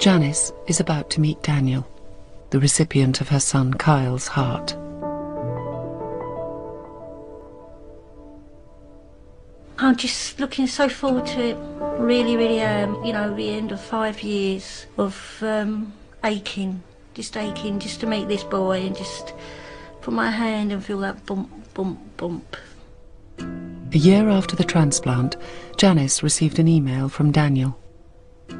Janice is about to meet Daniel, the recipient of her son Kyle's heart. I'm just looking so forward to it. Really, really am. You know, the end of five years of um, aching, just aching, just to meet this boy and just put my hand and feel that bump, bump, bump. A year after the transplant, Janice received an email from Daniel.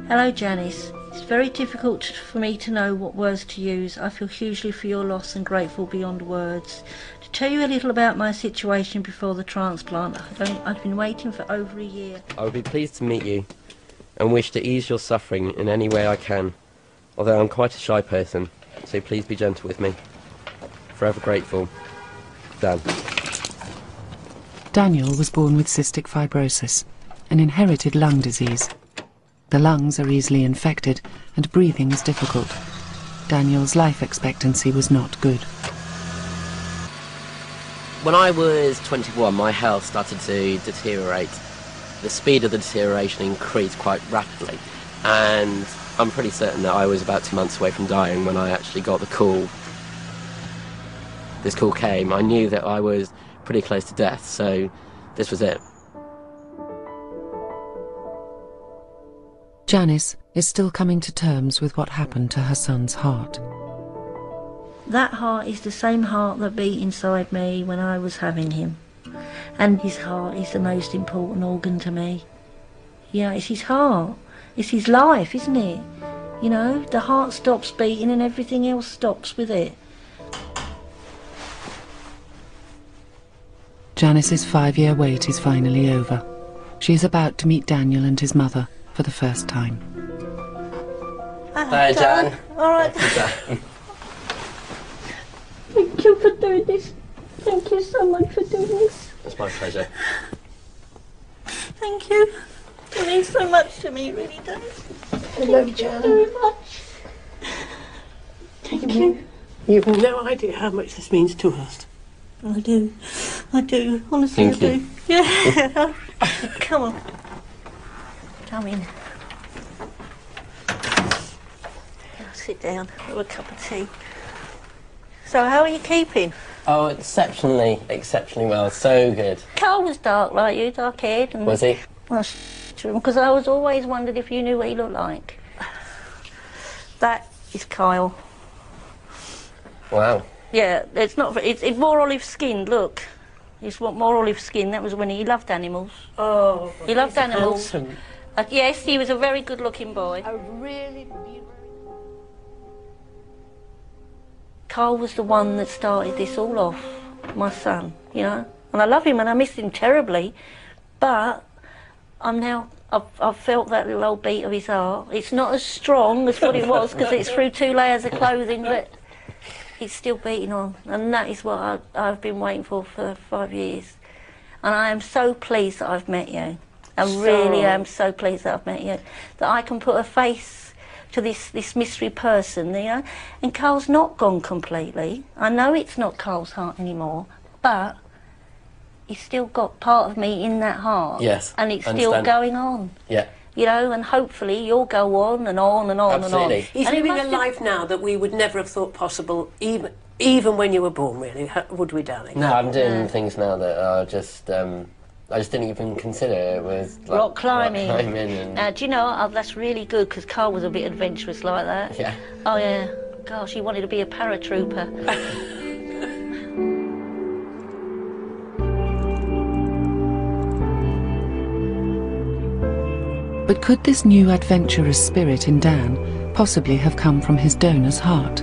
Hello, Janice. It's very difficult for me to know what words to use. I feel hugely for your loss and grateful beyond words. To tell you a little about my situation before the transplant, I've, I've been waiting for over a year. I would be pleased to meet you and wish to ease your suffering in any way I can, although I'm quite a shy person, so please be gentle with me. Forever grateful, Dan. Daniel was born with cystic fibrosis, an inherited lung disease. The lungs are easily infected and breathing is difficult. Daniel's life expectancy was not good. When I was 21, my health started to deteriorate. The speed of the deterioration increased quite rapidly, and I'm pretty certain that I was about two months away from dying when I actually got the call. This call came. I knew that I was pretty close to death, so this was it. Janice is still coming to terms with what happened to her son's heart. That heart is the same heart that beat inside me when I was having him. And his heart is the most important organ to me. Yeah, it's his heart. It's his life, isn't it? You know, the heart stops beating and everything else stops with it. Janice's five-year wait is finally over. She is about to meet Daniel and his mother for the first time. Ah, Hi, Jan. All right. Thank you for doing this. Thank you so much for doing this. It's my pleasure. Thank you. It means so much to me, it really does. Hello, Thank you Jan. very much. Thank you. You've no idea how much this means to us. I do. I do. Honestly, Thank I you. do. Yeah. Come on. Come in. Yeah, Sit down. Have a cup of tea. So, how are you keeping? Oh, exceptionally, exceptionally well. So good. Carl was dark like you, dark haired. And Was he? Well, because I was always wondered if you knew what he looked like. That is Kyle. Wow. Yeah, it's not. It's, it's more olive skinned. Look, it's what more olive skin. That was when he loved animals. Oh, He loved animals. handsome. Uh, yes, he was a very good-looking boy. A really beautiful. Carl was the one that started this all off. My son, you know, and I love him and I miss him terribly, but I'm now. I've, I've felt that little old beat of his heart. It's not as strong as what it was because it's through two layers of clothing, but it's still beating on, and that is what I, I've been waiting for for five years. And I am so pleased that I've met you. I really So- am so pleased that I've met you. That I can put a face to this, this mystery person, you know. And Carl's not gone completely. I know it's not Carl's heart anymore, but he's still got part of me in that heart. Yes, And it's I still understand. going on. Yeah. You know, and hopefully you'll go on and on and on Absolutely. and on. He's And it living must a be- life now that we would never have thought possible, even even when you were born, really, ha- would we, darling? No, I'm doing things now that are just. Um, I just didn't even consider it was like rock climbing. Rock climbing and Uh, do you know, uh, that's really good because Carl was a bit adventurous like that. yeah. Oh, yeah. Gosh, he wanted to be a paratrooper. But could this new adventurous spirit in Dan possibly have come from his donor's heart?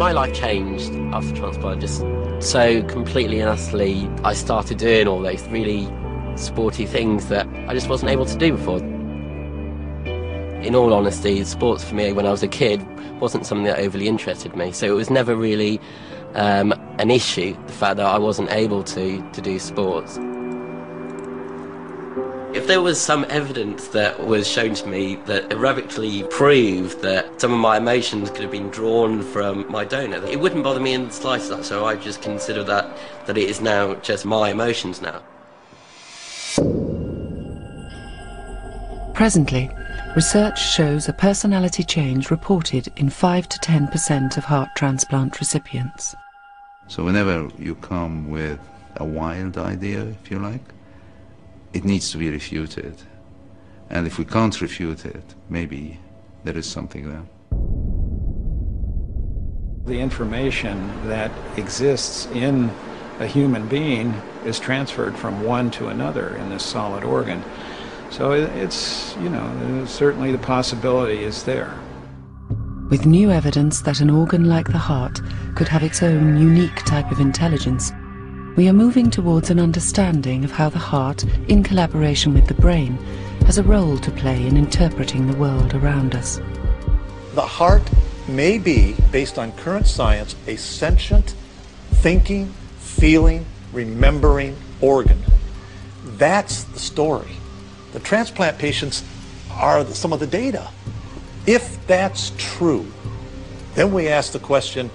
My life changed after transplant, just so completely and utterly. I started doing all those really sporty things that I just wasn't able to do before. In all honesty, sports for me when I was a kid wasn't something that overly interested me, so it was never really um, an issue, the fact that I wasn't able to, to do sports. If there was some evidence that was shown to me that irrevocably proved that some of my emotions could have been drawn from my donor, it wouldn't bother me in the slightest. So I just consider that that it is now just my emotions now. Presently, research shows a personality change reported in 5 to 10% of heart transplant recipients. So whenever you come with a wild idea, if you like, it needs to be refuted. And if we can't refute it, maybe there is something there. The information that exists in a human being is transferred from one to another in this solid organ. So it's, you know, certainly the possibility is there. With new evidence that an organ like the heart could have its own unique type of intelligence, we are moving towards an understanding of how the heart, in collaboration with the brain, has a role to play in interpreting the world around us. The heart may be, based on current science, a sentient, thinking, feeling, remembering organ. That's the story. The transplant patients are some of the data. If that's true, then we ask the question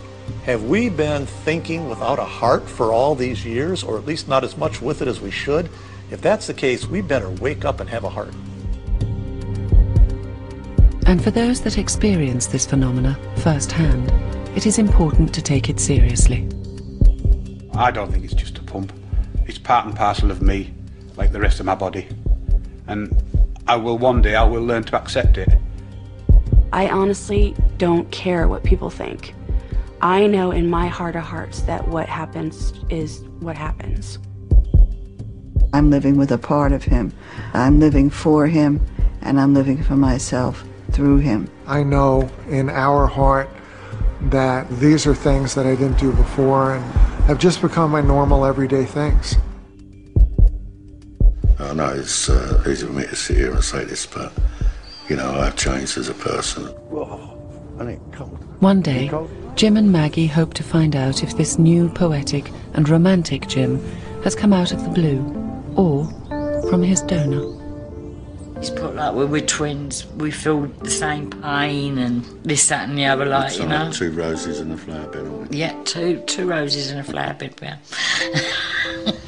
have we been thinking without a heart for all these years, or at least not as much with it as we should? If that's the case, we better wake up and have a heart. And for those that experience this phenomena firsthand, it is important to take it seriously. I don't think it's just a pump. It's part and parcel of me, like the rest of my body. And I will one day, I will learn to accept it. I honestly don't care what people think. I know in my heart of hearts that what happens is what happens. I'm living with a part of him. I'm living for him, and I'm living for myself through him. I know in our heart that these are things that I didn't do before and have just become my normal everyday things. I know it's uh, easy for me to sit here and say this, but you know, I've changed as a person. One day, Jim and Maggie hope to find out if this new poetic and romantic Jim has come out of the blue or from his donor. He's put like we're, we're twins, we feel the same pain and this, that, and the other, like, It's you like know. two roses in a flower bed, aren't we? Yeah, two two roses in a flower bed. Yeah.